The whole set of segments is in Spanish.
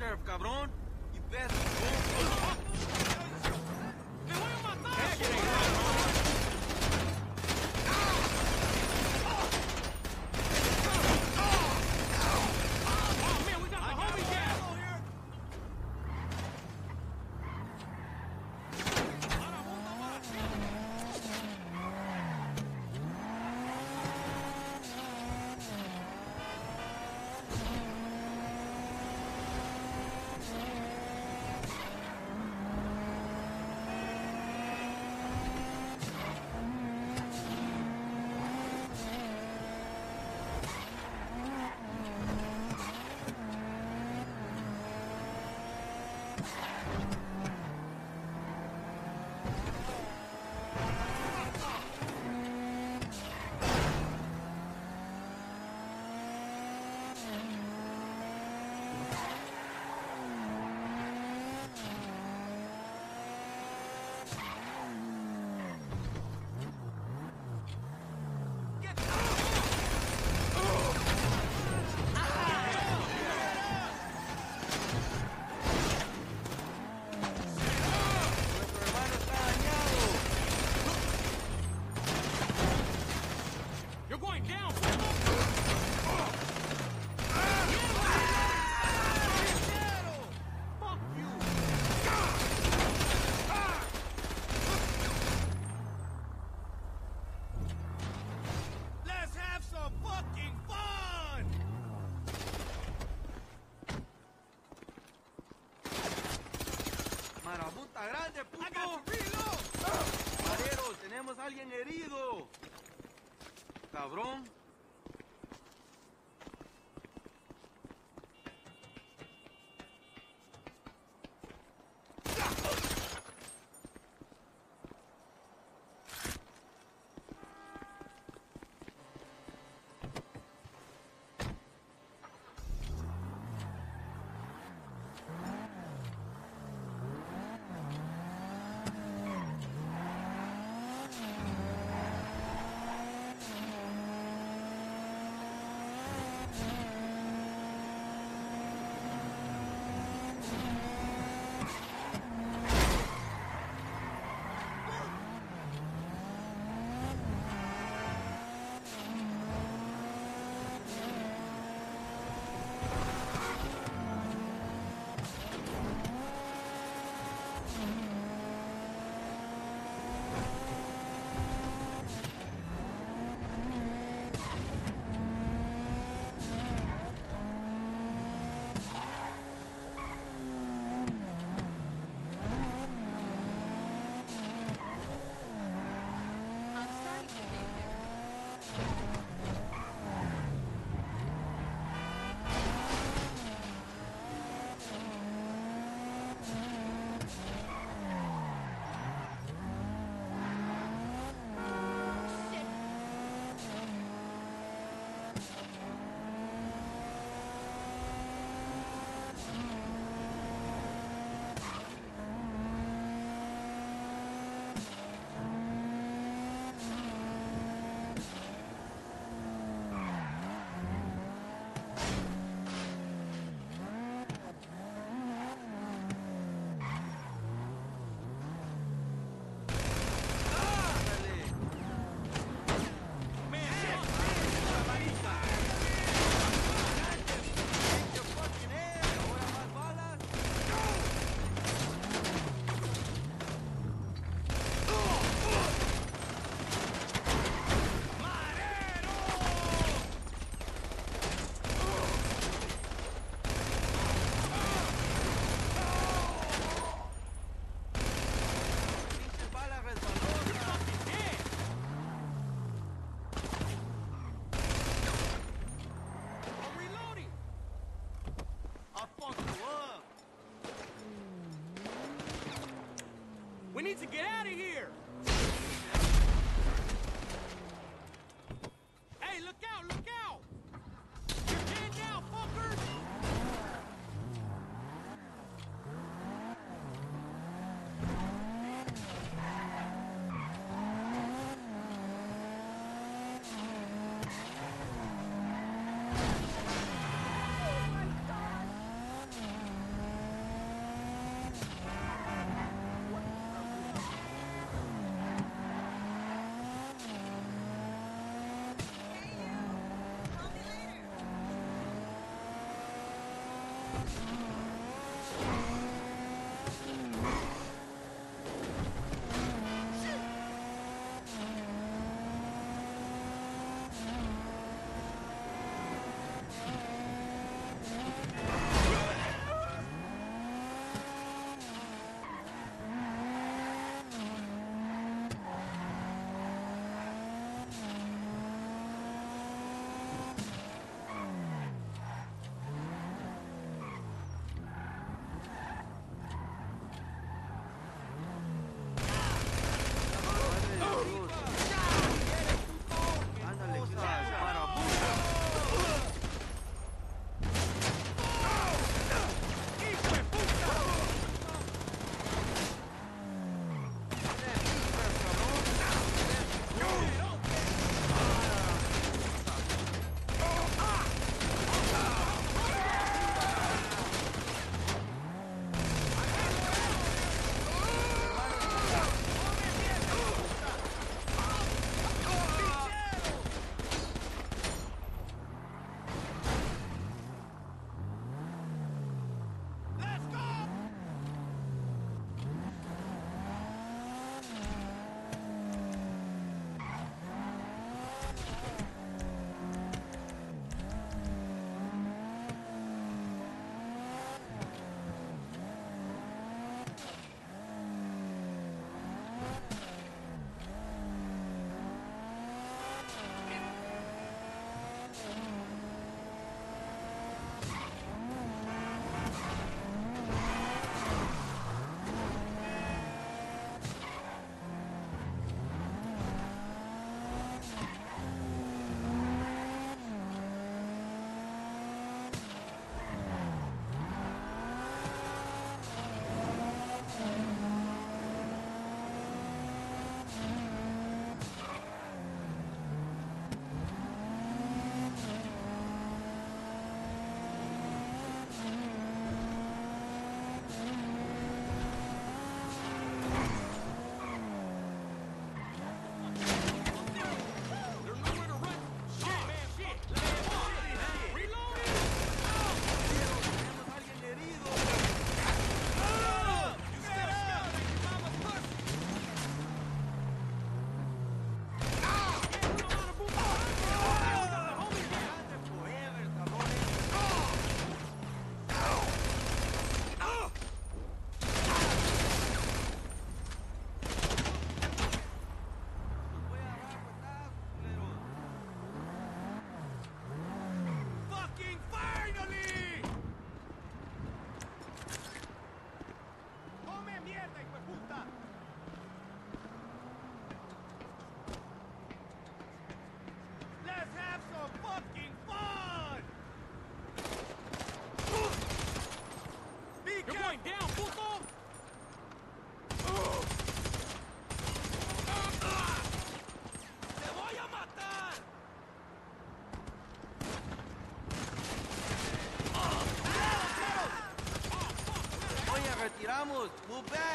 serve, cabrón. You best go. Grande, puto. Marero, tenemos a alguien herido. Cabrón. back.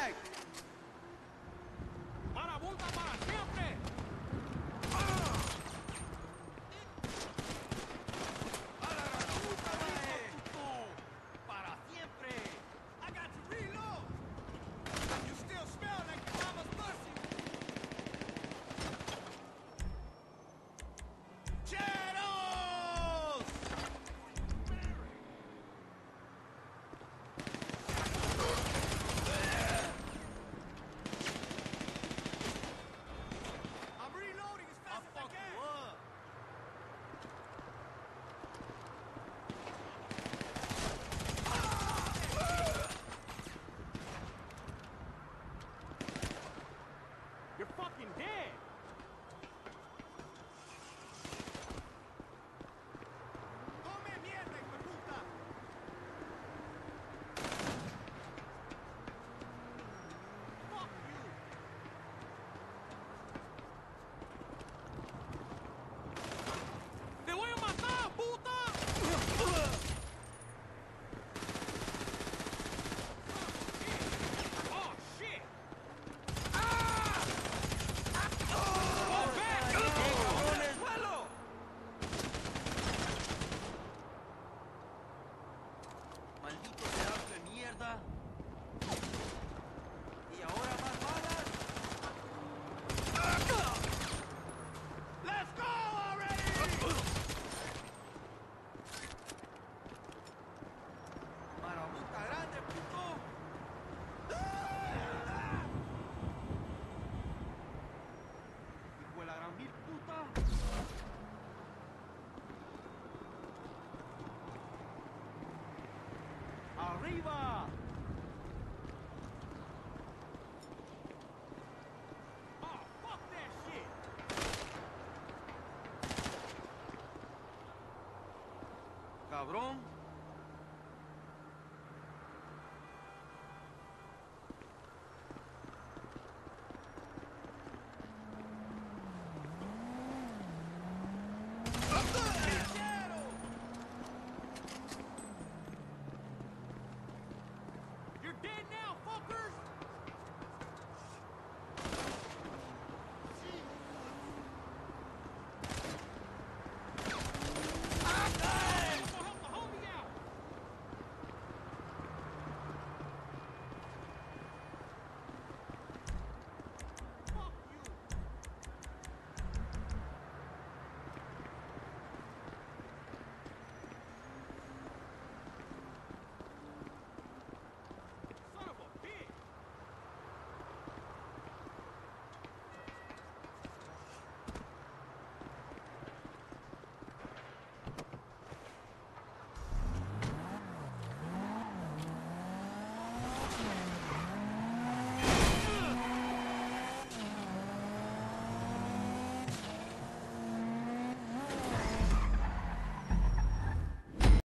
Cabrón,